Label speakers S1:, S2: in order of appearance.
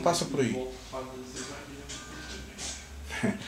S1: passa por aí.